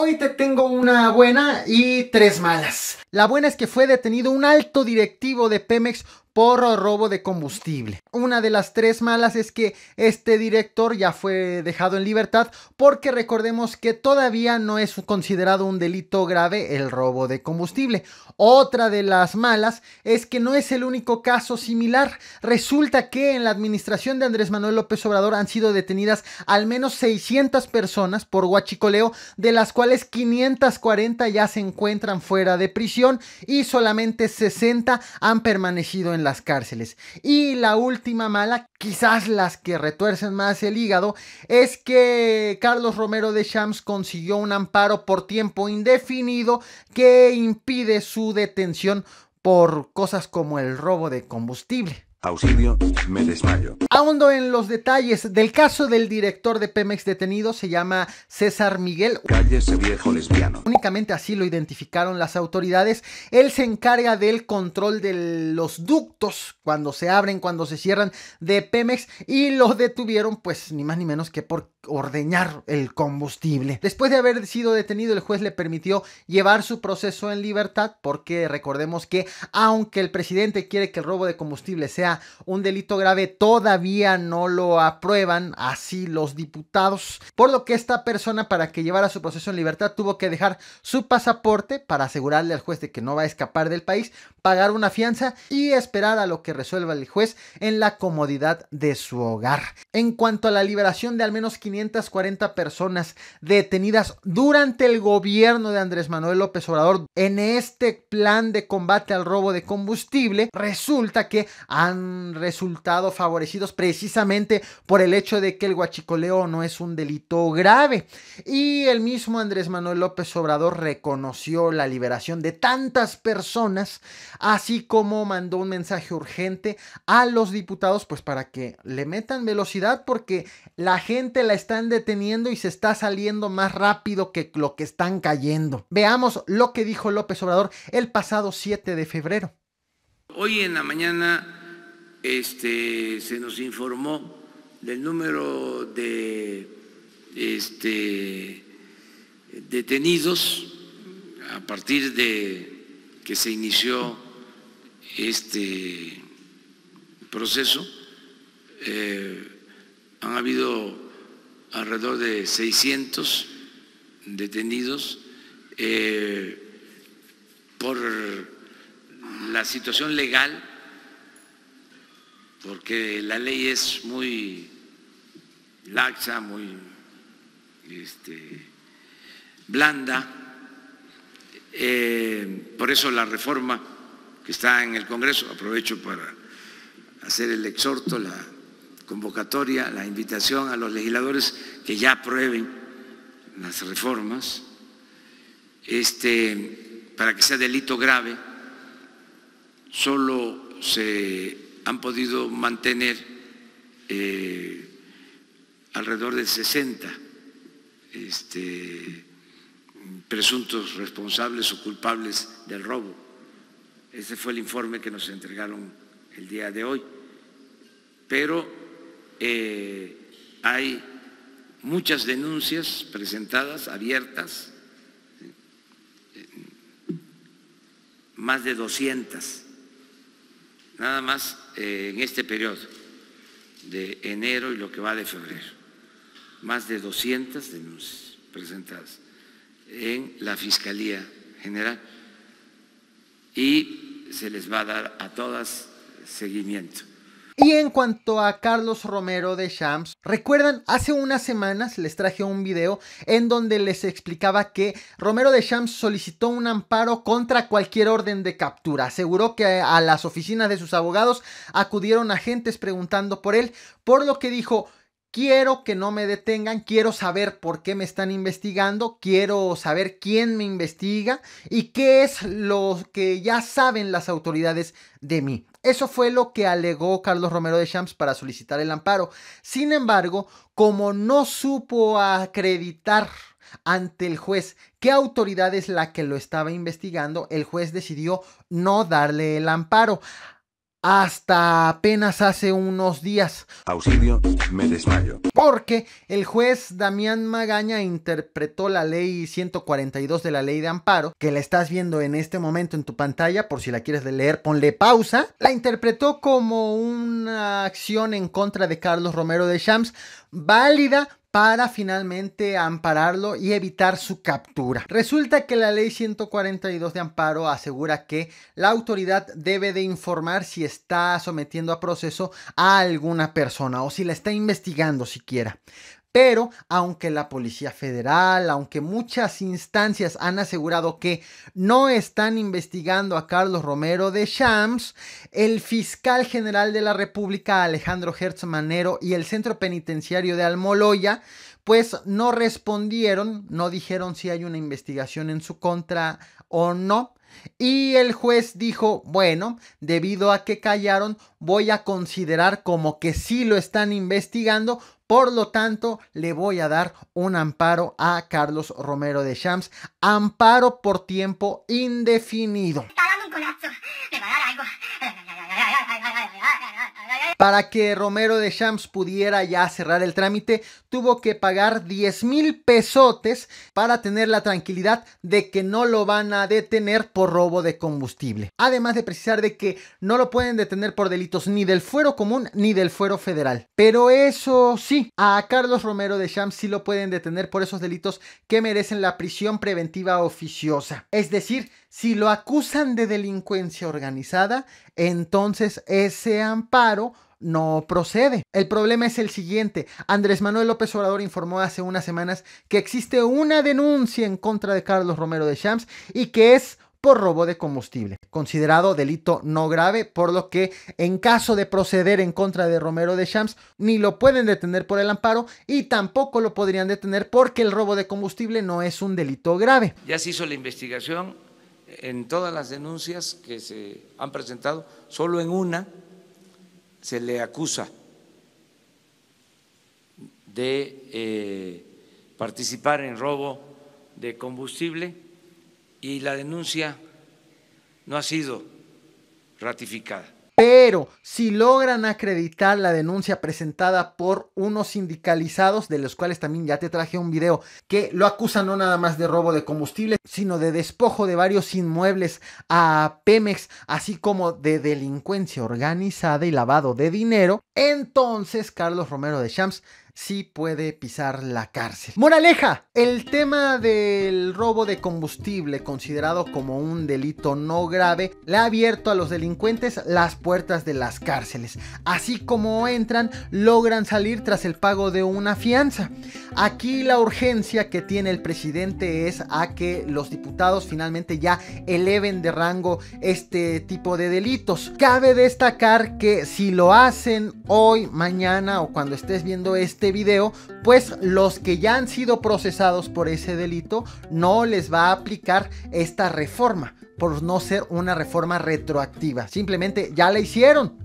Hoy te tengo una buena y tres malas. La buena es que fue detenido un alto directivo de Pemex por robo de combustible. Una de las tres malas es que este director ya fue dejado en libertad porque recordemos que todavía no es considerado un delito grave el robo de combustible. Otra de las malas es que no es el único caso similar. Resulta que en la administración de Andrés Manuel López Obrador han sido detenidas al menos 600 personas por huachicoleo, de las cuales 540 ya se encuentran fuera de prisión y solamente 60 han permanecido en la las cárceles. Y la última mala, quizás las que retuercen más el hígado, es que Carlos Romero de Shams consiguió un amparo por tiempo indefinido que impide su detención por cosas como el robo de combustible. Auxilio, me desmayo. Ahondo en los detalles del caso del director de Pemex detenido, se llama César Miguel. Cállese viejo lesbiano. Únicamente así lo identificaron las autoridades. Él se encarga del control de los ductos cuando se abren, cuando se cierran de Pemex y lo detuvieron pues ni más ni menos que por ordeñar el combustible. Después de haber sido detenido, el juez le permitió llevar su proceso en libertad porque recordemos que aunque el presidente quiere que el robo de combustible sea un delito grave, todavía no lo aprueban así los diputados. Por lo que esta persona, para que llevara su proceso en libertad, tuvo que dejar su pasaporte para asegurarle al juez de que no va a escapar del país, pagar una fianza y esperar a lo que resuelva el juez en la comodidad de su hogar. En cuanto a la liberación de al menos 540 personas detenidas durante el gobierno de Andrés Manuel López Obrador en este plan de combate al robo de combustible, resulta que han resultado favorecidos precisamente por el hecho de que el guachicoleo no es un delito grave. Y el mismo Andrés Manuel López Obrador reconoció la liberación de tantas personas, así como mandó un mensaje urgente a los diputados, pues para que le metan velocidad, porque la gente la están deteniendo y se está saliendo más rápido que lo que están cayendo. Veamos lo que dijo López Obrador el pasado 7 de febrero. Hoy en la mañana este, se nos informó del número de este, detenidos a partir de que se inició este proceso. Eh, han habido alrededor de 600 detenidos eh, por la situación legal porque la ley es muy laxa, muy este, blanda. Eh, por eso la reforma que está en el Congreso, aprovecho para hacer el exhorto, la convocatoria, la invitación a los legisladores que ya aprueben las reformas, este, para que sea delito grave, solo se han podido mantener eh, alrededor de 60 este, presuntos responsables o culpables del robo. Ese fue el informe que nos entregaron el día de hoy. Pero eh, hay muchas denuncias presentadas, abiertas, más de 200 nada más eh, en este periodo de enero y lo que va de febrero. Más de 200 denuncias presentadas en la Fiscalía General y se les va a dar a todas seguimiento. Y en cuanto a Carlos Romero de Shams, recuerdan, hace unas semanas les traje un video en donde les explicaba que Romero de Shams solicitó un amparo contra cualquier orden de captura. Aseguró que a las oficinas de sus abogados acudieron agentes preguntando por él, por lo que dijo, Quiero que no me detengan, quiero saber por qué me están investigando, quiero saber quién me investiga y qué es lo que ya saben las autoridades de mí. Eso fue lo que alegó Carlos Romero de Champs para solicitar el amparo. Sin embargo, como no supo acreditar ante el juez qué autoridad es la que lo estaba investigando, el juez decidió no darle el amparo. Hasta apenas hace unos días. Auxilio, me desmayo. Porque el juez Damián Magaña interpretó la ley 142 de la ley de amparo, que la estás viendo en este momento en tu pantalla, por si la quieres leer, ponle pausa. La interpretó como una acción en contra de Carlos Romero de Shams, válida para finalmente ampararlo y evitar su captura. Resulta que la ley 142 de amparo asegura que la autoridad debe de informar si está sometiendo a proceso a alguna persona o si la está investigando siquiera. Pero aunque la Policía Federal, aunque muchas instancias han asegurado que no están investigando a Carlos Romero de Shams, el fiscal general de la República, Alejandro Hertz Manero, y el centro penitenciario de Almoloya, pues no respondieron, no dijeron si hay una investigación en su contra o no. Y el juez dijo, bueno, debido a que callaron, voy a considerar como que sí lo están investigando por lo tanto, le voy a dar un amparo a Carlos Romero de Shams. Amparo por tiempo indefinido. Para que Romero de Shams pudiera ya cerrar el trámite, tuvo que pagar 10 mil pesotes para tener la tranquilidad de que no lo van a detener por robo de combustible. Además de precisar de que no lo pueden detener por delitos ni del fuero común ni del fuero federal. Pero eso sí, a Carlos Romero de Shams sí lo pueden detener por esos delitos que merecen la prisión preventiva oficiosa. Es decir, si lo acusan de delincuencia organizada, entonces ese amparo no procede. El problema es el siguiente. Andrés Manuel López Obrador informó hace unas semanas que existe una denuncia en contra de Carlos Romero de Champs y que es por robo de combustible, considerado delito no grave, por lo que en caso de proceder en contra de Romero de Champs, ni lo pueden detener por el amparo y tampoco lo podrían detener porque el robo de combustible no es un delito grave. Ya se hizo la investigación en todas las denuncias que se han presentado, solo en una se le acusa de eh, participar en robo de combustible y la denuncia no ha sido ratificada. Pero si logran acreditar la denuncia presentada por unos sindicalizados, de los cuales también ya te traje un video, que lo acusan no nada más de robo de combustible, sino de despojo de varios inmuebles a Pemex, así como de delincuencia organizada y lavado de dinero, entonces Carlos Romero de Champs sí puede pisar la cárcel. Moraleja, el tema del robo de combustible, considerado como un delito no grave, le ha abierto a los delincuentes las puertas de las cárceles. Así como entran, logran salir tras el pago de una fianza. Aquí la urgencia que tiene el presidente es a que los diputados finalmente ya eleven de rango este tipo de delitos. Cabe destacar que si lo hacen hoy, mañana o cuando estés viendo este video, pues los que ya han sido procesados por ese delito no les va a aplicar esta reforma por no ser una reforma retroactiva. Simplemente ya la hicieron.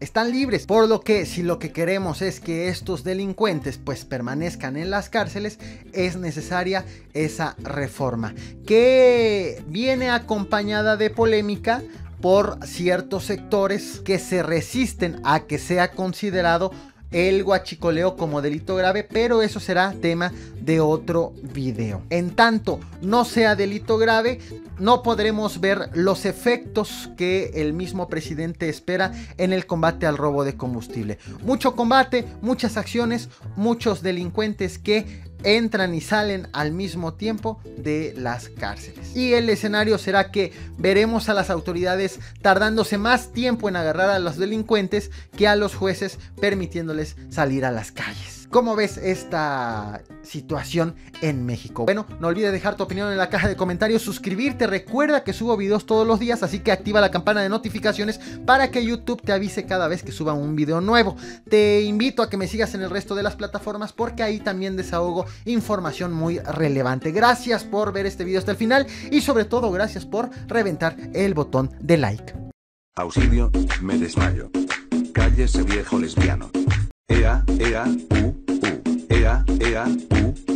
Están libres, por lo que si lo que queremos es que estos delincuentes pues permanezcan en las cárceles, es necesaria esa reforma, que viene acompañada de polémica por ciertos sectores que se resisten a que sea considerado el guachicoleo como delito grave, pero eso será tema de otro video. En tanto no sea delito grave, no podremos ver los efectos que el mismo presidente espera en el combate al robo de combustible. Mucho combate, muchas acciones, muchos delincuentes que entran y salen al mismo tiempo de las cárceles. Y el escenario será que veremos a las autoridades tardándose más tiempo en agarrar a los delincuentes que a los jueces permitiéndoles salir a las calles. ¿Cómo ves esta situación en México? Bueno, no olvides dejar tu opinión en la caja de comentarios, suscribirte, recuerda que subo videos todos los días, así que activa la campana de notificaciones para que YouTube te avise cada vez que suba un video nuevo. Te invito a que me sigas en el resto de las plataformas porque ahí también desahogo información muy relevante. Gracias por ver este video hasta el final y sobre todo gracias por reventar el botón de like. Auxilio, me desmayo. Cállese viejo lesbiano. Ea, ea, u, u. Ea, ea, u,